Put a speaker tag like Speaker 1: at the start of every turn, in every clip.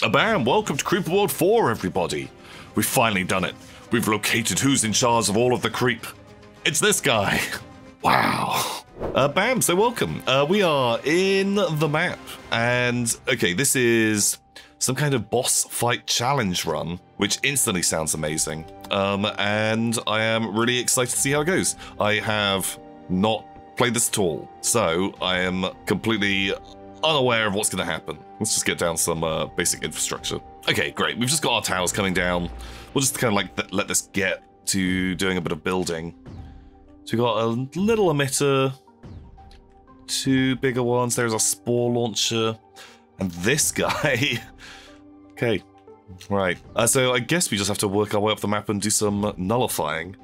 Speaker 1: A bam! Welcome to Creeper World 4, everybody. We've finally done it. We've located who's in charge of all of the creep. It's this guy. Wow. Uh, bam, so welcome. Uh, we are in the map. And, okay, this is some kind of boss fight challenge run, which instantly sounds amazing. Um, and I am really excited to see how it goes. I have not played this at all, so I am completely unaware of what's going to happen. Let's just get down some uh, basic infrastructure. Okay, great. We've just got our towers coming down. We'll just kind of like th let this get to doing a bit of building. So we've got a little emitter, two bigger ones. There's a spore launcher, and this guy. okay, right. Uh, so I guess we just have to work our way up the map and do some nullifying.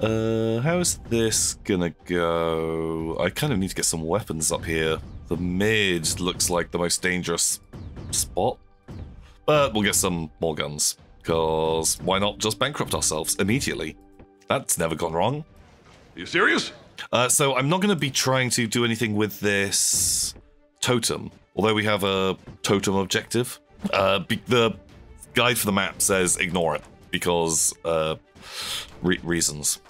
Speaker 1: Uh, how is this gonna go? I kind of need to get some weapons up here. The mid looks like the most dangerous spot. But we'll get some more guns. Because why not just bankrupt ourselves immediately? That's never gone wrong.
Speaker 2: Are you serious?
Speaker 1: Uh, so I'm not going to be trying to do anything with this totem. Although we have a totem objective. Uh, the guide for the map says ignore it. Because uh, re reasons.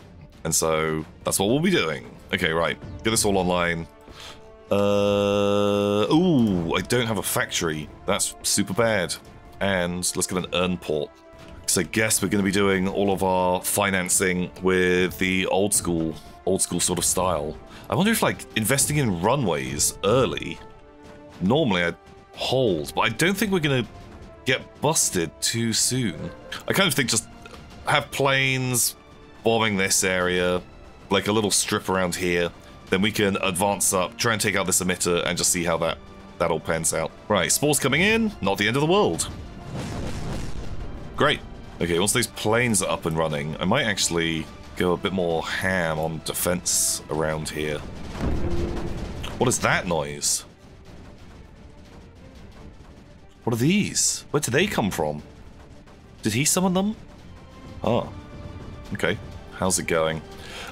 Speaker 1: And so that's what we'll be doing. Okay, right. Get this all online. Uh, ooh, I don't have a factory. That's super bad. And let's get an earn port. So I guess we're going to be doing all of our financing with the old school, old school sort of style. I wonder if like investing in runways early, normally I'd hold, but I don't think we're going to get busted too soon. I kind of think just have planes bombing this area, like a little strip around here, then we can advance up, try and take out this emitter, and just see how that, that all pans out. Right, spores coming in, not the end of the world. Great. Okay, once those planes are up and running, I might actually go a bit more ham on defense around here. What is that noise? What are these? Where did they come from? Did he summon them? Oh. Okay. How's it going?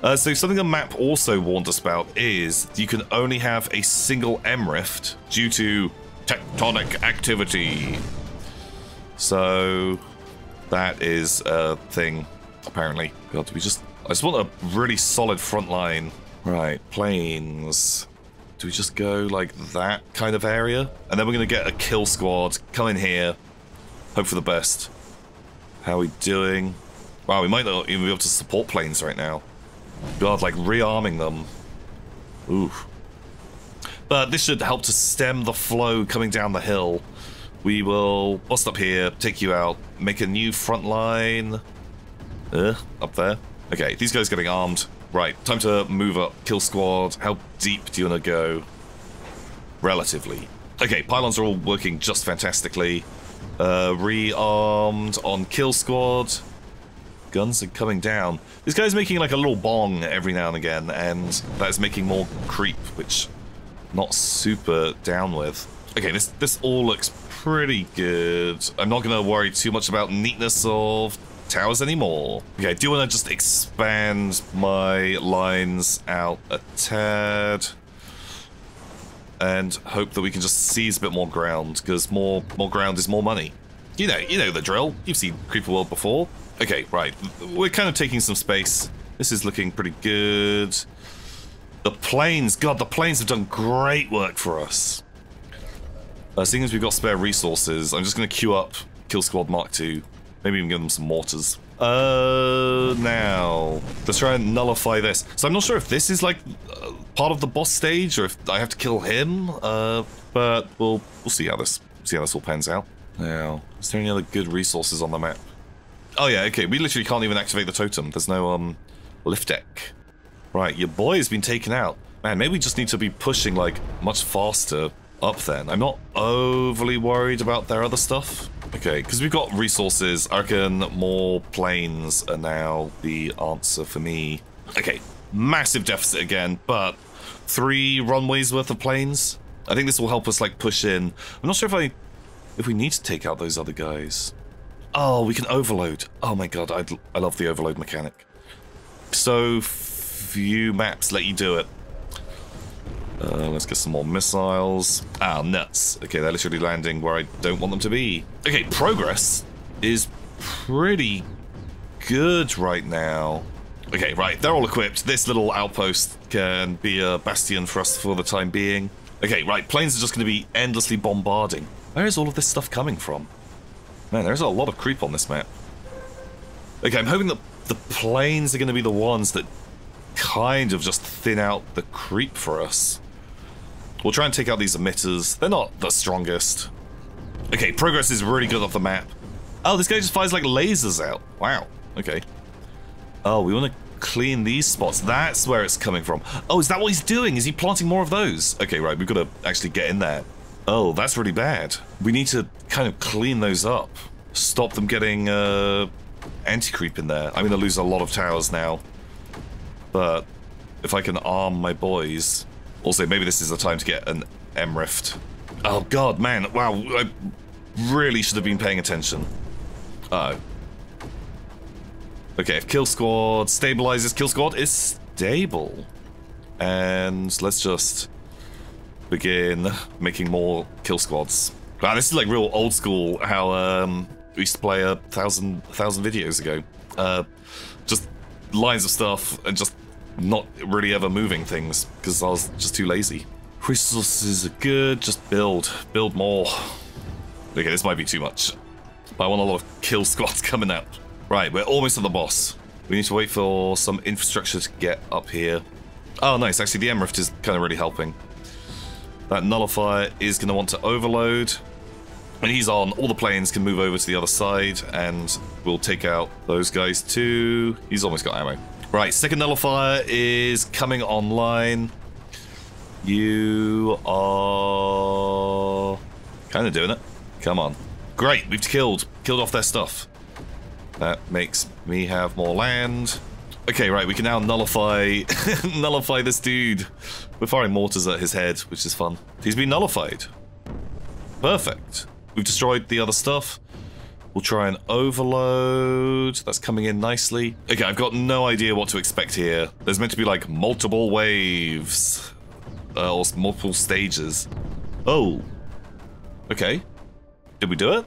Speaker 1: Uh, so something the map also warned us about is you can only have a single M rift due to tectonic activity. So that is a thing, apparently. God, we just... I just want a really solid front line. Right, planes. Do we just go like that kind of area? And then we're going to get a kill squad, come in here, hope for the best. How are we doing? Wow, we might not even be able to support planes right now. God, like rearming them. Oof. But this should help to stem the flow coming down the hill. We will bust up here, take you out, make a new front line. Uh, up there. Okay, these guys getting armed. Right, time to move up. Kill squad. How deep do you want to go? Relatively. Okay, pylons are all working just fantastically. Uh, rearmed on kill squad. Guns are coming down. This guy's making like a little bong every now and again, and that is making more creep, which not super down with. Okay, this this all looks pretty good. I'm not going to worry too much about neatness of towers anymore. Okay, I do want to just expand my lines out a tad and hope that we can just seize a bit more ground because more more ground is more money. You know, you know the drill. You've seen Creeper World before. Okay, right. We're kind of taking some space. This is looking pretty good. The planes, God, the planes have done great work for us. Uh, seeing as we've got spare resources, I'm just going to queue up Kill Squad Mark II. Maybe even give them some mortars. Uh, now, let's try and nullify this. So I'm not sure if this is like uh, part of the boss stage or if I have to kill him. Uh, but we'll we'll see how this see how this all pans out. Now, is there any other good resources on the map? Oh yeah, okay, we literally can't even activate the totem. There's no um lift deck. Right, your boy has been taken out. Man, maybe we just need to be pushing like much faster up then. I'm not overly worried about their other stuff. Okay, because we've got resources, I reckon more planes are now the answer for me. Okay, massive deficit again, but three runways worth of planes. I think this will help us like push in. I'm not sure if I if we need to take out those other guys. Oh, we can overload. Oh my god, i I love the overload mechanic. So few maps let you do it. Uh, let's get some more missiles. Ah, nuts. Okay, they're literally landing where I don't want them to be. Okay, progress is pretty good right now. Okay, right, they're all equipped. This little outpost can be a bastion for us for the time being. Okay, right, planes are just going to be endlessly bombarding. Where is all of this stuff coming from? Man, there's a lot of creep on this map. Okay, I'm hoping that the planes are going to be the ones that kind of just thin out the creep for us. We'll try and take out these emitters. They're not the strongest. Okay, progress is really good off the map. Oh, this guy just fires like lasers out. Wow. Okay. Oh, we want to clean these spots. That's where it's coming from. Oh, is that what he's doing? Is he planting more of those? Okay, right. We've got to actually get in there. Oh, that's really bad. We need to kind of clean those up. Stop them getting uh, anti-creep in there. I'm going to lose a lot of towers now. But if I can arm my boys... Also, maybe this is the time to get an M-Rift. Oh, God, man. Wow, I really should have been paying attention. Uh oh Okay, if Kill Squad stabilizes, Kill Squad is stable. And let's just begin making more Kill Squads. Wow, this is like real old school how um, we used to play a thousand, thousand videos ago. Uh, just lines of stuff and just not really ever moving things because I was just too lazy. Resources are good, just build, build more. Okay, this might be too much. I want a lot of kill squads coming out. Right, we're almost at the boss. We need to wait for some infrastructure to get up here. Oh, nice. Actually, the M-Rift is kind of really helping. That Nullifier is going to want to overload. When he's on, all the planes can move over to the other side, and we'll take out those guys too. He's almost got ammo. Right, second Nullifier is coming online. You are kind of doing it. Come on. Great, we've killed. Killed off their stuff. That makes me have more land. Okay, right, we can now nullify nullify this dude. We're firing mortars at his head, which is fun. He's been nullified. Perfect. We've destroyed the other stuff. We'll try and overload. That's coming in nicely. Okay, I've got no idea what to expect here. There's meant to be like multiple waves. Uh, or multiple stages. Oh. Okay. Did we do it?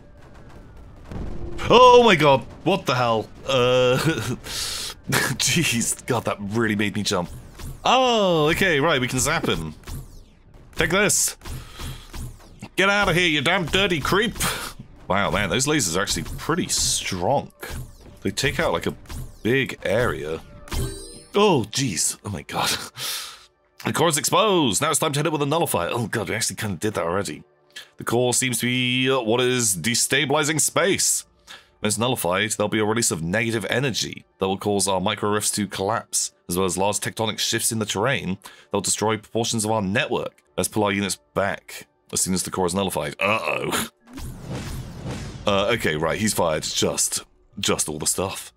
Speaker 1: Oh my god, what the hell? Uh, jeez, god, that really made me jump. Oh, okay, right, we can zap him. Take this. Get out of here, you damn dirty creep. Wow, man, those lasers are actually pretty strong. They take out like a big area. Oh, jeez. Oh my god. The core is exposed. Now it's time to hit it with a nullifier. Oh god, we actually kind of did that already. The core seems to be uh, what is destabilizing space. When it's nullified, there'll be a release of negative energy that will cause our micro rifts to collapse, as well as large tectonic shifts in the terrain that will destroy proportions of our network. Let's pull our units back as soon as the core is nullified. Uh-oh. Uh, okay, right, he's fired just, just all the stuff.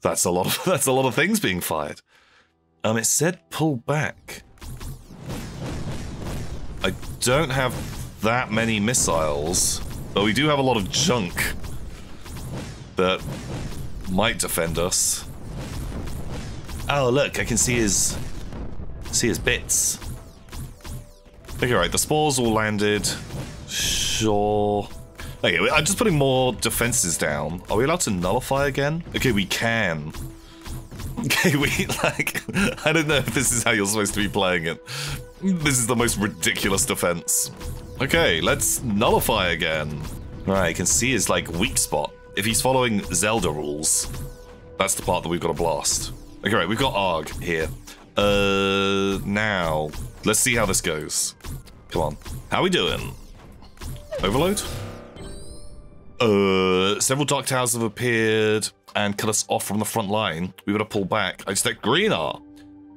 Speaker 1: That's a lot of, that's a lot of things being fired. Um, it said pull back. I don't have that many missiles, but we do have a lot of junk that might defend us. Oh, look, I can see his see his bits. Okay, right, the spores all landed. Sure. Okay, I'm just putting more defenses down. Are we allowed to nullify again? Okay, we can. Okay, we, like, I don't know if this is how you're supposed to be playing it. This is the most ridiculous defense. Okay, let's nullify again. Right, you can see his, like, weak spot if he's following Zelda rules, that's the part that we've got to blast. Okay, right, we've got Arg here. Uh, now, let's see how this goes. Come on. How we doing? Overload? Uh, several Dark Towers have appeared and cut us off from the front line. We've got to pull back. I expect Greenar,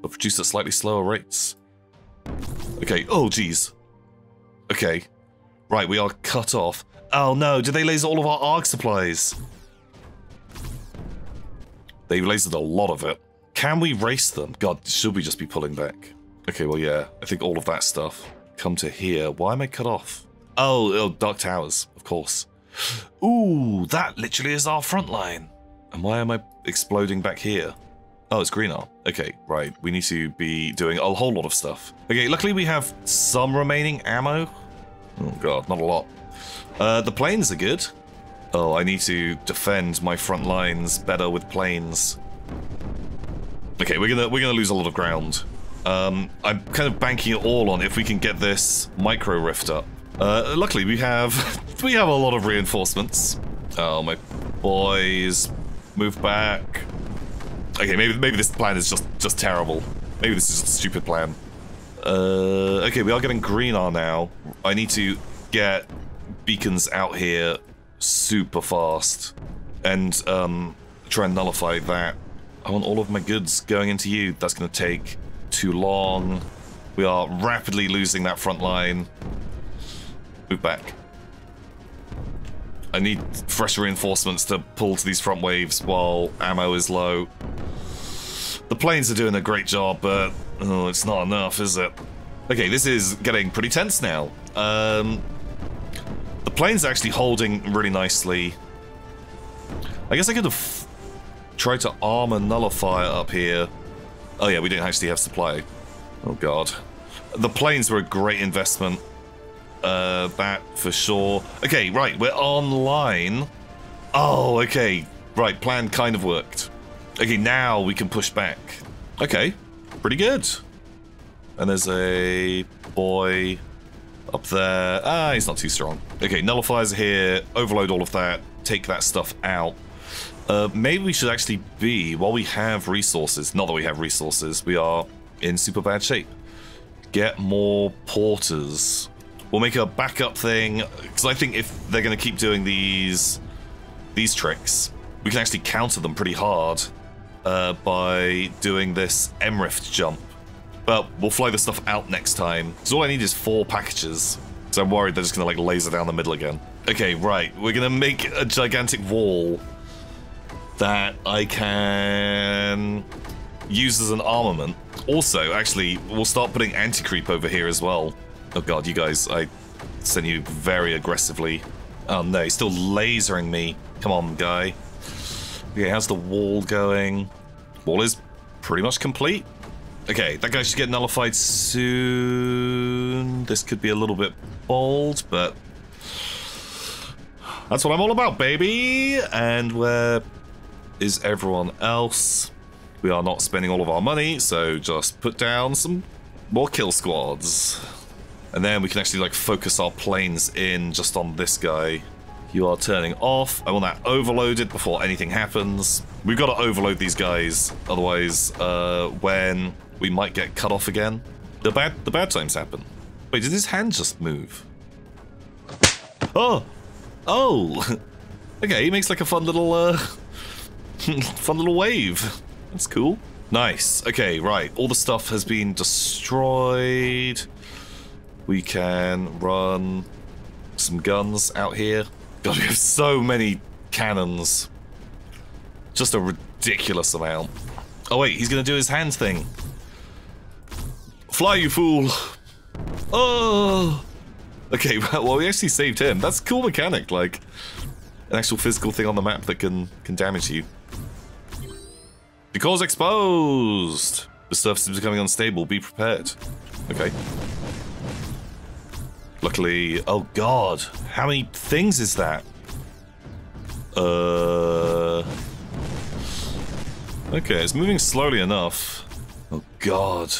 Speaker 1: but produce at slightly slower rates. Okay, oh geez. Okay. Right, we are cut off. Oh no, did they laser all of our arc supplies? They lasered a lot of it. Can we race them? God, should we just be pulling back? Okay, well, yeah. I think all of that stuff. Come to here. Why am I cut off? Oh, oh Dark Towers, of course. Ooh, that literally is our front line. And why am I exploding back here? Oh, it's Greenar. Okay, right. We need to be doing a whole lot of stuff. Okay, luckily we have some remaining ammo. Oh god, not a lot. Uh, the planes are good. Oh, I need to defend my front lines better with planes. Okay, we're gonna we're gonna lose a lot of ground. Um, I'm kind of banking it all on if we can get this micro rift up. Uh, luckily we have we have a lot of reinforcements. Oh my boys, move back. Okay, maybe maybe this plan is just just terrible. Maybe this is a stupid plan. Uh, okay, we are getting greener now. I need to get beacons out here super fast and um, try and nullify that. I want all of my goods going into you. That's going to take too long. We are rapidly losing that front line. Move back. I need fresh reinforcements to pull to these front waves while ammo is low. The planes are doing a great job, but oh, it's not enough, is it? Okay, this is getting pretty tense now. Um, the plane's actually holding really nicely. I guess I could have tried to armor nullifier up here. Oh yeah, we didn't actually have supply. Oh god. The planes were a great investment. Uh, that for sure. Okay, right, we're online. Oh, okay. Right, plan kind of worked. Okay, now we can push back. Okay, pretty good. And there's a boy up there. Ah, he's not too strong. Okay, nullifiers here. Overload all of that. Take that stuff out. Uh, maybe we should actually be, while we have resources, not that we have resources, we are in super bad shape. Get more porters. We'll make a backup thing, because I think if they're going to keep doing these these tricks, we can actually counter them pretty hard uh, by doing this Emrift jump. But we'll fly the stuff out next time. Because all I need is four packages. So I'm worried they're just going to like laser down the middle again. Okay, right. We're going to make a gigantic wall that I can use as an armament. Also, actually, we'll start putting anti-creep over here as well. Oh god, you guys, I sent you very aggressively. Oh no, he's still lasering me. Come on, guy. Okay, how's the wall going? Wall is pretty much complete. Okay, that guy should get nullified soon. This could be a little bit bold, but that's what I'm all about, baby. And where is everyone else? We are not spending all of our money, so just put down some more kill squads. And then we can actually like focus our planes in just on this guy. You are turning off. I want that overloaded before anything happens. We've got to overload these guys, otherwise, uh, when we might get cut off again, the bad the bad times happen. Wait, did his hand just move? Oh, oh, okay. He makes like a fun little, uh, fun little wave. That's cool. Nice. Okay, right. All the stuff has been destroyed. We can run some guns out here. God, we have so many cannons. Just a ridiculous amount. Oh wait, he's gonna do his hand thing. Fly, you fool! Oh! Okay, well, we actually saved him. That's a cool mechanic, like an actual physical thing on the map that can can damage you. Because exposed! The surface is becoming unstable. Be prepared. Okay. Luckily, oh god, how many things is that? Uh. Okay, it's moving slowly enough. Oh god,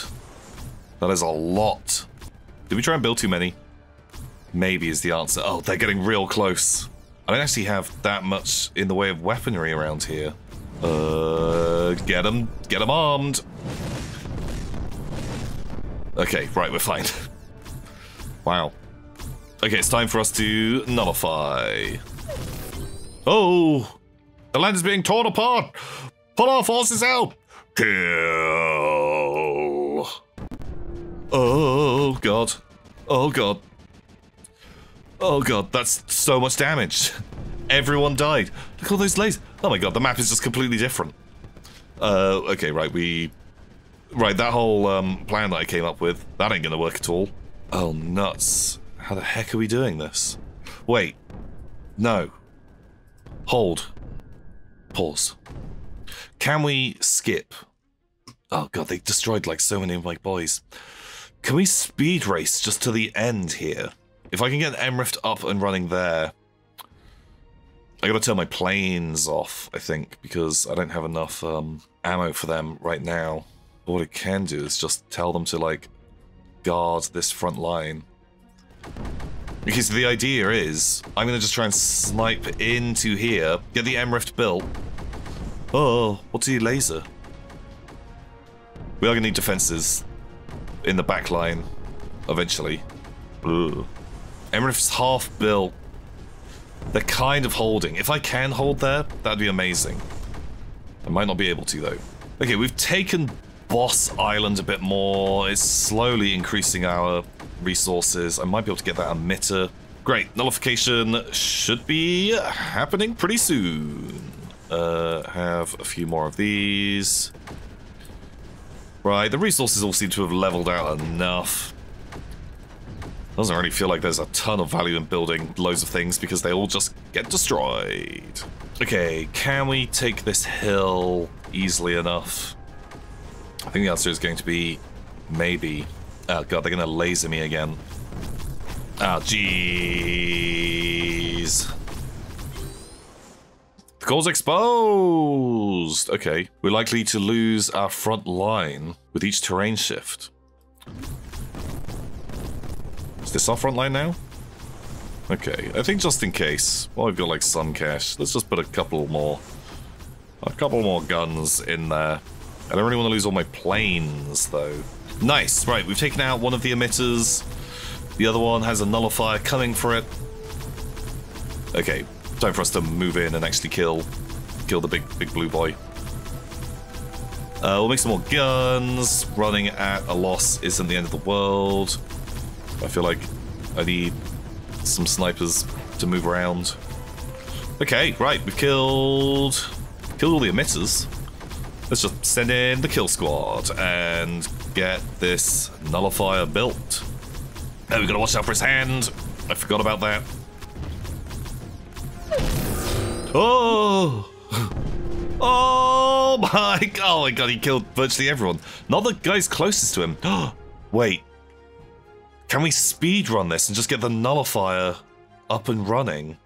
Speaker 1: that is a lot. Did we try and build too many? Maybe is the answer. Oh, they're getting real close. I don't actually have that much in the way of weaponry around here. Uh, get them, get them armed. Okay, right, we're fine. wow. Okay, it's time for us to nullify. Oh! The land is being torn apart! Pull our forces out! Kill! Oh, God. Oh, God. Oh, God, that's so much damage. Everyone died. Look at all those lasers. Oh, my God, the map is just completely different. Uh, okay, right, we... Right, that whole um, plan that I came up with, that ain't gonna work at all. Oh, nuts. How the heck are we doing this? Wait. No. Hold. Pause. Can we skip Oh god, they destroyed like so many of my boys. Can we speed race just to the end here? If I can get an Emrift up and running there, I gotta turn my planes off, I think, because I don't have enough um, ammo for them right now. But what I can do is just tell them to like guard this front line. Because the idea is, I'm gonna just try and snipe into here, get the Emrift built. Oh, what's the laser? We are gonna need defenses in the back line eventually. Ugh. Emrift's half built. They're kind of holding. If I can hold there, that'd be amazing. I might not be able to though. Okay, we've taken Boss Island a bit more. It's slowly increasing our resources. I might be able to get that emitter. Great, nullification should be happening pretty soon. Uh, have a few more of these. Right, the resources all seem to have leveled out enough. Doesn't really feel like there's a ton of value in building loads of things because they all just get destroyed. Okay, can we take this hill easily enough? I think the answer is going to be maybe. Oh god, they're gonna laser me again. Oh jeez. The goal's exposed! Okay, we're likely to lose our front line with each terrain shift. Is this our front line now? Okay, I think just in case, well, I've got like some cash. Let's just put a couple more, a couple more guns in there. I don't really want to lose all my planes, though. Nice, right, we've taken out one of the emitters. The other one has a nullifier coming for it. Okay, time for us to move in and actually kill kill the big big blue boy. Uh, we'll make some more guns. Running at a loss isn't the end of the world. I feel like I need some snipers to move around. Okay, right, we've killed killed all the emitters. Let's just send in the kill squad and get this nullifier built. Oh, we gotta watch out for his hand. I forgot about that. Oh! Oh my god, oh my god, he killed virtually everyone. Not the guys closest to him. Wait. Can we speed run this and just get the nullifier up and running?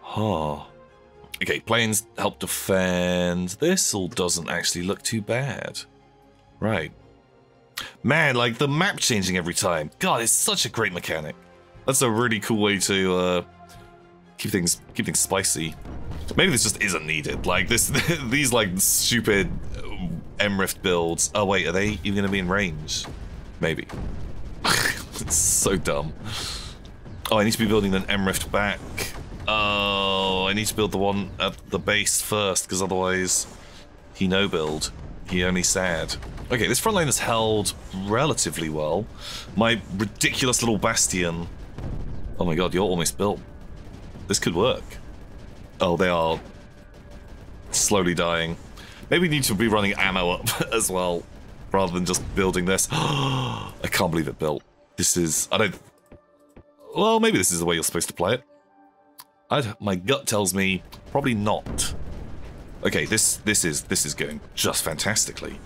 Speaker 1: Huh. Okay, planes help defend. This all doesn't actually look too bad. Right. Man, like the map changing every time. God, it's such a great mechanic. That's a really cool way to uh, keep things keep things spicy. Maybe this just isn't needed. Like this, these like stupid um, Emrift builds. Oh wait, are they even to be in range? Maybe. it's so dumb. Oh, I need to be building an Emrift back. Oh, I need to build the one at the base first, because otherwise he no build. He only sad. Okay, this front line is held relatively well. My ridiculous little bastion. Oh my god, you're almost built. This could work. Oh, they are slowly dying. Maybe we need to be running ammo up as well, rather than just building this. I can't believe it built. This is... I don't... Well, maybe this is the way you're supposed to play it. I'd, my gut tells me probably not. Okay, this this is this is going just fantastically.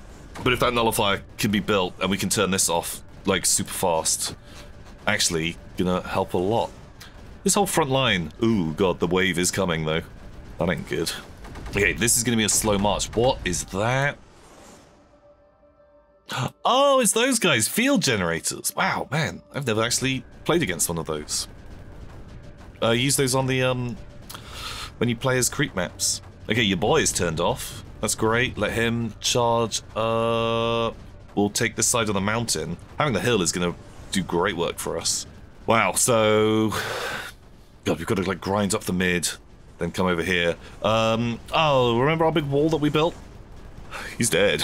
Speaker 1: But if that nullifier can be built and we can turn this off like super fast, actually gonna help a lot. This whole front line. Ooh, god, the wave is coming though. That ain't good. Okay, this is gonna be a slow march. What is that? Oh, it's those guys, field generators. Wow, man, I've never actually played against one of those. Uh, use those on the, um, when you play as creep maps. Okay, your boy is turned off. That's great. Let him charge. Uh, we'll take this side of the mountain. Having the hill is going to do great work for us. Wow, so... God, we've got to, like, grind up the mid, then come over here. Um, oh, remember our big wall that we built? He's dead.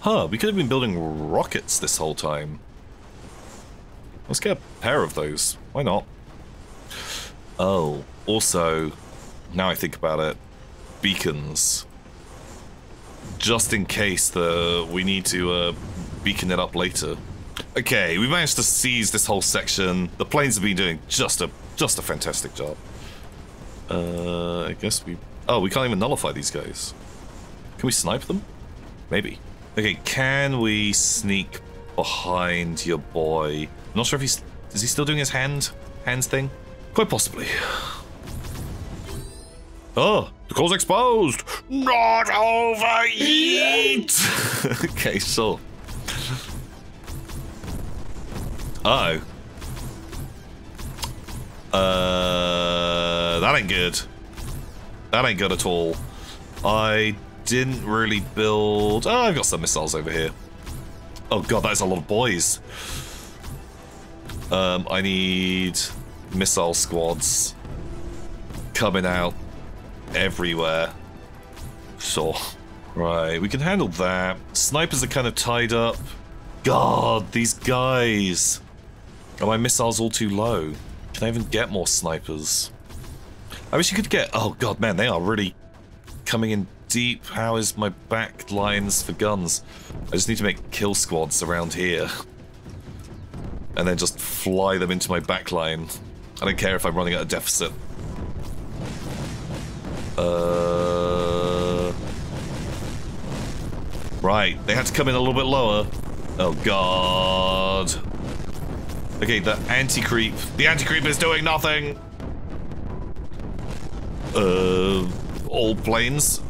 Speaker 1: Huh, we could have been building rockets this whole time. Let's get a pair of those. Why not? Oh, also, now I think about it, beacons. Just in case the we need to uh, beacon it up later. Okay, we managed to seize this whole section. The planes have been doing just a just a fantastic job. Uh, I guess we... Oh, we can't even nullify these guys. Can we snipe them? Maybe. Okay, can we sneak behind your boy? I'm not sure if he's... Is he still doing his hand hands thing? Quite possibly. Oh, the core's exposed! Not overeat! okay, so... Uh oh Uh, that ain't good. That ain't good at all. I didn't really build... Oh, I've got some missiles over here. Oh god, that is a lot of boys. Um, I need missile squads coming out everywhere. Sure. Right, we can handle that. Snipers are kind of tied up. God, these guys. Are my missiles all too low? Can I even get more snipers? I wish you could get... Oh god, man, they are really coming in deep. How is my back lines for guns? I just need to make kill squads around here. And then just fly them into my back line. I don't care if I'm running at a deficit. Uh... Right, they had to come in a little bit lower. Oh god. Okay, the anti-creep. The anti-creep is doing nothing! Uh... All planes.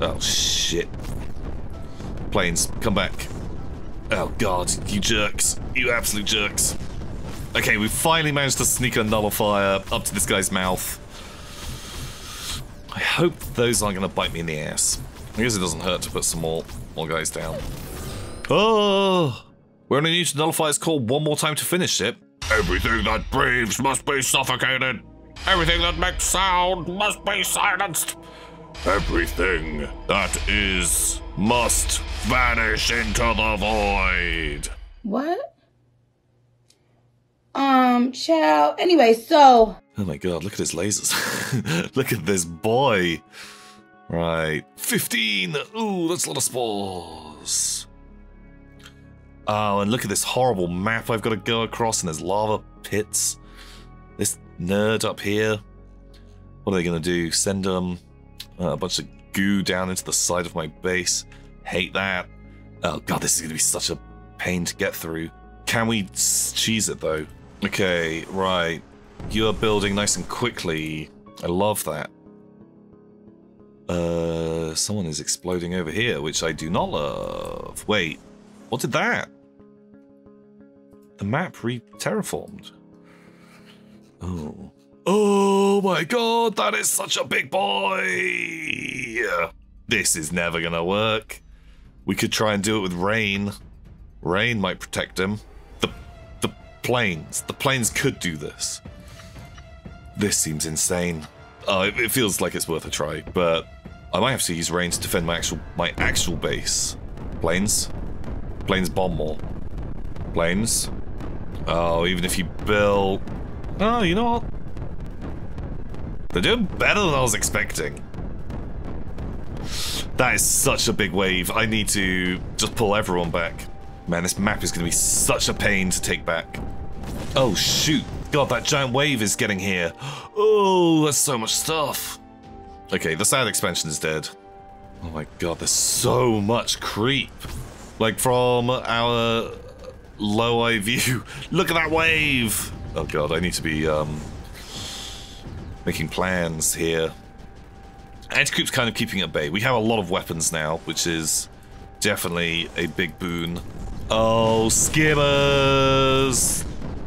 Speaker 1: Oh, shit. Planes, come back. Oh god, you jerks. You absolute jerks. Okay, we finally managed to sneak a nullifier up to this guy's mouth. I hope those aren't going to bite me in the ass. I guess it doesn't hurt to put some more, more guys down. Oh! We're only need to nullify its call one more time to finish it.
Speaker 2: Everything that breathes must be suffocated. Everything that makes sound must be silenced. Everything that is must vanish into the void.
Speaker 3: What? Um, child. Anyway, so.
Speaker 1: Oh my god, look at his lasers. look at this boy. Right. 15! Ooh, that's a lot of spores. Oh, and look at this horrible map I've got to go across, and there's lava pits. This nerd up here. What are they going to do? Send them uh, a bunch of goo down into the side of my base. Hate that. Oh god, this is going to be such a pain to get through. Can we cheese it, though? Okay, right. You are building nice and quickly. I love that. Uh, someone is exploding over here, which I do not love. Wait, what did that? The map re-terraformed. Oh. Oh my god, that is such a big boy! This is never gonna work. We could try and do it with rain. Rain might protect him. The the planes. The planes could do this. This seems insane. Oh, it, it feels like it's worth a try, but I might have to use rain to defend my actual my actual base. Planes? Planes bomb more. Planes? Oh, even if you build... Oh, you know what? They're doing better than I was expecting. That is such a big wave. I need to just pull everyone back. Man, this map is going to be such a pain to take back. Oh, shoot. God, that giant wave is getting here. Oh, there's so much stuff. Okay, the sand expansion is dead. Oh my god, there's so much creep. Like from our low eye view. Look at that wave! Oh god, I need to be um, making plans here. Anti-creep's kind of keeping at bay. We have a lot of weapons now, which is definitely a big boon. Oh, skimmers!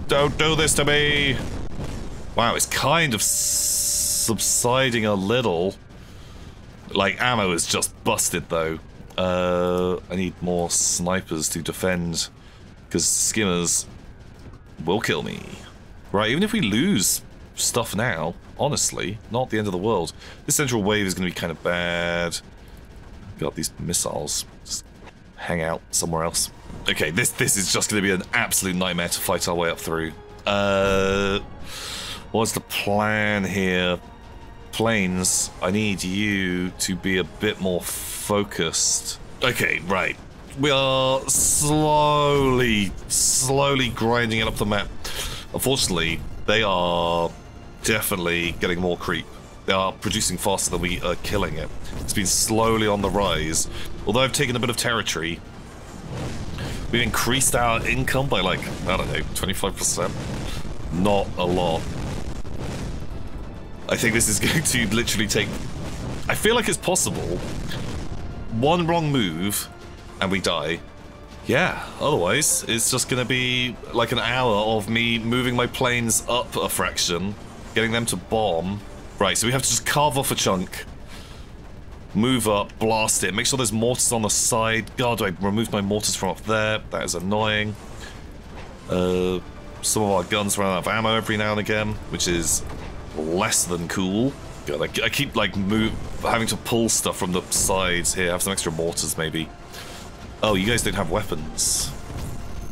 Speaker 1: Don't do this to me! Wow, it's kind of subsiding a little. Like, ammo is just busted, though. Uh, I need more snipers to defend, because skimmers will kill me. Right, even if we lose stuff now, honestly, not the end of the world. This central wave is going to be kind of bad. Got these missiles. Just hang out somewhere else. Okay, this this is just going to be an absolute nightmare to fight our way up through. Uh, what's the plan here? Planes, I need you to be a bit more focused. Okay, right. We are slowly, slowly grinding it up the map. Unfortunately, they are definitely getting more creep. they are producing faster than we are killing it. It's been slowly on the rise. Although I've taken a bit of territory, we've increased our income by like, I don't know, 25%. Not a lot. I think this is going to literally take... I feel like it's possible. One wrong move and we die. Yeah, otherwise, it's just going to be like an hour of me moving my planes up a fraction, getting them to bomb. Right, so we have to just carve off a chunk, move up, blast it, make sure there's mortars on the side. God, I removed my mortars from up there. That is annoying. Uh, some of our guns run out of ammo every now and again, which is less than cool. God, I, I keep like move, having to pull stuff from the sides here. Have some extra mortars, maybe. Oh, you guys don't have weapons.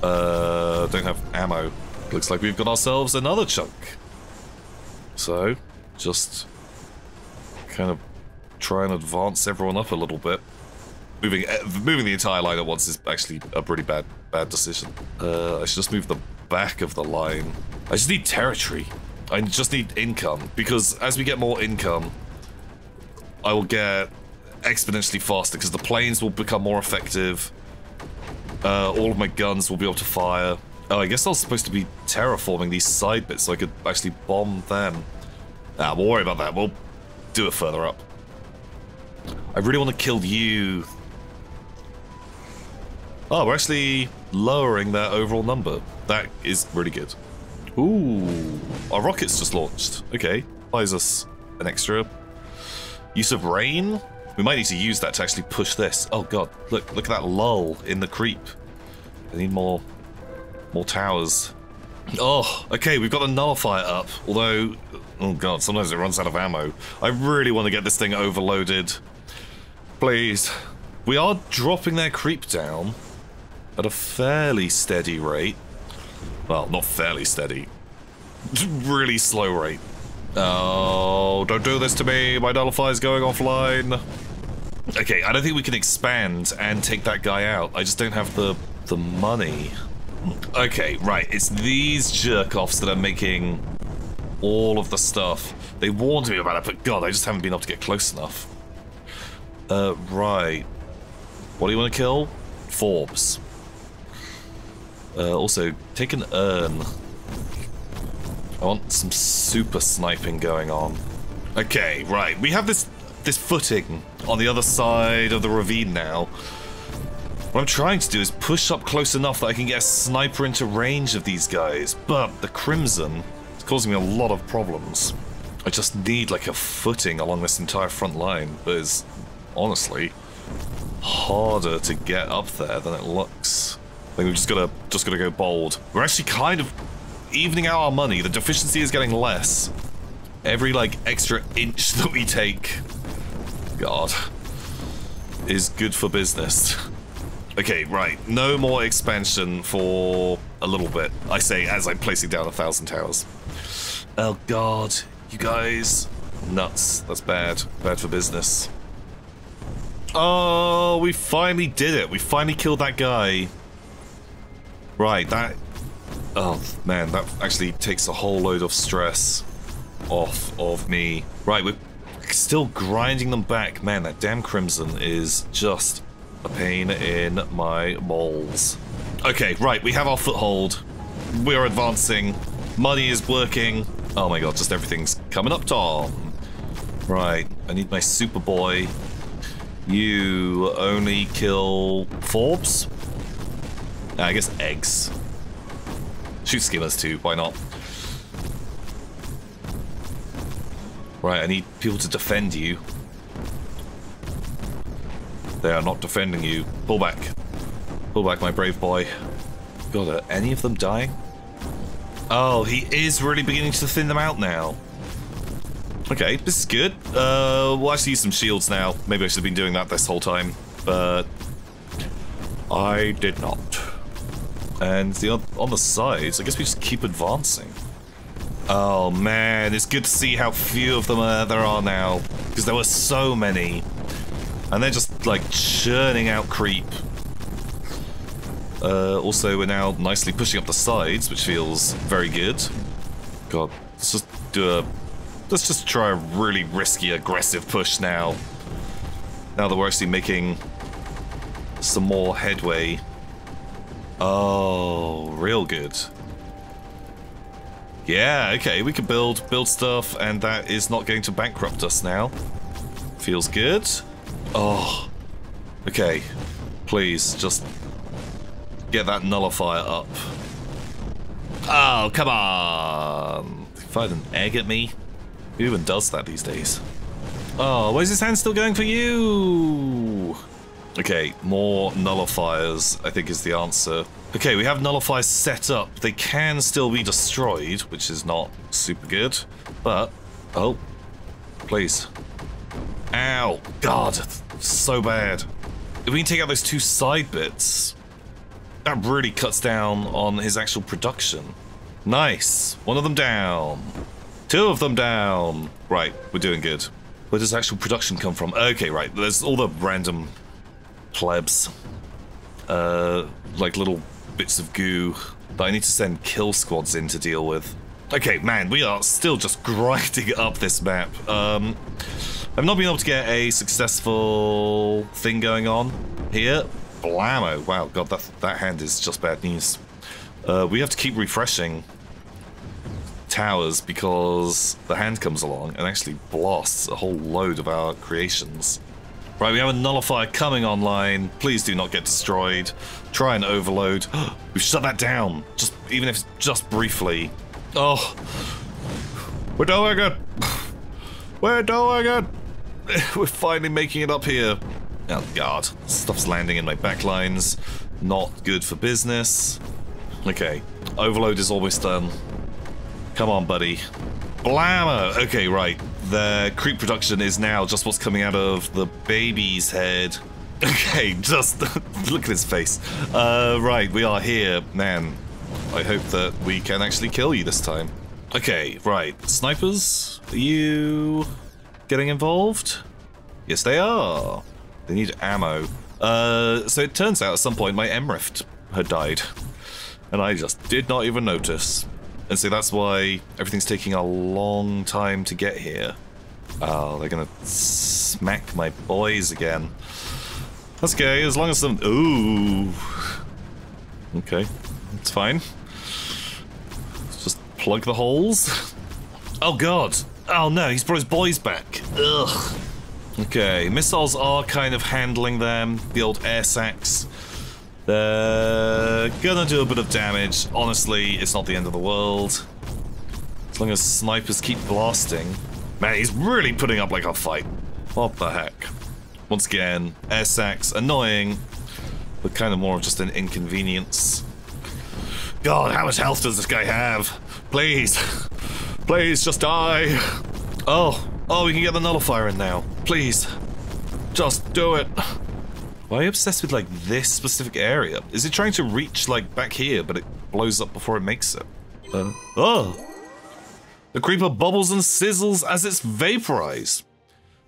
Speaker 1: Uh, don't have ammo. Looks like we've got ourselves another chunk. So, just kind of try and advance everyone up a little bit. Moving eh, moving the entire line at once is actually a pretty bad bad decision. Uh, I should just move the back of the line. I just need territory. I just need income because as we get more income, I will get exponentially faster because the planes will become more effective. Uh, all of my guns will be able to fire. Oh, I guess I was supposed to be terraforming these side bits so I could actually bomb them. Ah, we'll worry about that. We'll do it further up. I really want to kill you. Oh, we're actually lowering their overall number. That is really good. Ooh, our rocket's just launched. Okay, buys us an extra use of rain. We might need to use that to actually push this. Oh god, look, look at that lull in the creep. I need more, more towers. Oh, okay, we've got the nullifier up. Although, oh god, sometimes it runs out of ammo. I really want to get this thing overloaded. Please. We are dropping their creep down at a fairly steady rate. Well, not fairly steady. really slow rate. Oh, don't do this to me. My nullifier's going offline. Okay, I don't think we can expand and take that guy out. I just don't have the the money. Okay, right. It's these jerk-offs that are making all of the stuff. They warned me about it, but God, I just haven't been able to get close enough. Uh, right. What do you want to kill? Forbs. Uh, also, take an urn. I want some super sniping going on. Okay, right. We have this this footing on the other side of the ravine now. What I'm trying to do is push up close enough that I can get a sniper into range of these guys, but the Crimson is causing me a lot of problems. I just need like a footing along this entire front line is, honestly, harder to get up there than it looks. I think we've just gotta just gotta go bold. We're actually kind of evening out our money. The deficiency is getting less. Every like extra inch that we take, God, is good for business. Okay, right. No more expansion for a little bit. I say as I'm placing down a thousand towers. Oh God, you guys, nuts. That's bad. Bad for business. Oh, we finally did it. We finally killed that guy. Right, that... Oh, man, that actually takes a whole load of stress off of me. Right, we're still grinding them back. Man, that damn Crimson is just a pain in my balls. Okay, right, we have our foothold. We're advancing. Money is working. Oh my god, just everything's coming up Tom. Right, I need my Superboy. You only kill Forbs? I guess eggs. Shoot skimmers too, why not? Right, I need people to defend you. They are not defending you. Pull back. Pull back, my brave boy. God, are any of them dying? Oh, he is really beginning to thin them out now. Okay, this is good. Uh, we'll actually use some shields now. Maybe I should have been doing that this whole time, but I did not. And the on the sides, I guess we just keep advancing. Oh man, it's good to see how few of them there are now, because there were so many. And they're just like churning out creep. Uh, also, we're now nicely pushing up the sides, which feels very good. God, let's just do a Let's just try a really risky, aggressive push now. Now that we're actually making some more headway. Oh, real good. Yeah, okay, we can build build stuff, and that is not going to bankrupt us now. Feels good. Oh, okay. Please, just get that nullifier up. Oh, come on. Fired an egg at me? Who even does that these days? Oh, where's his hand still going for you? Okay, more nullifiers, I think is the answer. Okay, we have nullifiers set up. They can still be destroyed, which is not super good. But, oh, please. Ow, God, so bad. If we can take out those two side bits, that really cuts down on his actual production. Nice, one of them down. Two of them down. Right, we're doing good. Where does actual production come from? Okay, right, there's all the random plebs. Uh, like little bits of goo that I need to send kill squads in to deal with. Okay, man, we are still just grinding up this map. Um, I've not been able to get a successful thing going on here. Blammo. Wow, God, that, that hand is just bad news. Uh, we have to keep refreshing towers because the hand comes along and actually blasts a whole load of our creations. Right, we have a nullifier coming online. Please do not get destroyed. Try and overload. We've shut that down. Just even if just briefly. Oh. We're doing it. We're doing it. We're finally making it up here. Oh god. Stuff's landing in my backlines. Not good for business. Okay. Overload is almost done. Come on, buddy. Blammo! Okay, right. The creep production is now just what's coming out of the baby's head. Okay, just look at his face. Uh, right, we are here. Man, I hope that we can actually kill you this time. Okay, right. Snipers, are you getting involved? Yes, they are. They need ammo. Uh, so it turns out at some point my Emrift had died. And I just did not even notice. And so that's why everything's taking a long time to get here. Oh, they're gonna smack my boys again. That's okay, as long as some... Ooh. Okay, it's fine. Let's just plug the holes. Oh god. Oh no, he's brought his boys back. Ugh. Okay, missiles are kind of handling them. The old air sacs. They're gonna do a bit of damage. Honestly, it's not the end of the world. As long as snipers keep blasting. Man, he's really putting up like a fight. What the heck? Once again, air sacs, annoying, but kind of more of just an inconvenience. God, how much health does this guy have? Please, please just die. Oh, oh, we can get the nullifier in now. Please, just do it. Why are you obsessed with, like, this specific area? Is it trying to reach, like, back here, but it blows up before it makes it? Uh, oh! The creeper bubbles and sizzles as it's vaporized.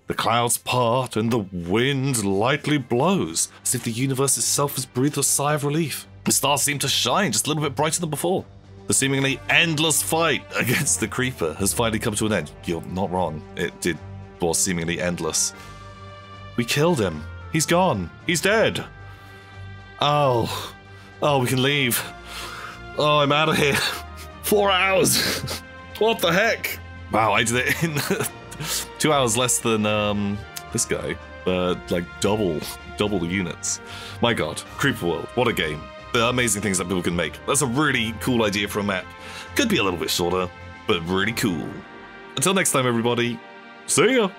Speaker 1: The clouds part and the wind lightly blows, as if the universe itself has breathed a sigh of relief. The stars seem to shine just a little bit brighter than before. The seemingly endless fight against the creeper has finally come to an end. You're not wrong. It did was seemingly endless. We killed him. He's gone. He's dead. Oh. Oh, we can leave. Oh, I'm out of here. Four hours. what the heck? Wow, I did it in two hours less than um this guy, but like double, double the units. My god, Creeper World, what a game. The amazing things that people can make. That's a really cool idea for a map. Could be a little bit shorter, but really cool. Until next time, everybody, see ya!